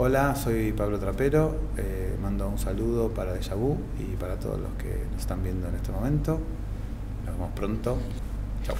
Hola, soy Pablo Trapero, eh, mando un saludo para Deja Vu y para todos los que nos están viendo en este momento. Nos vemos pronto. Chao.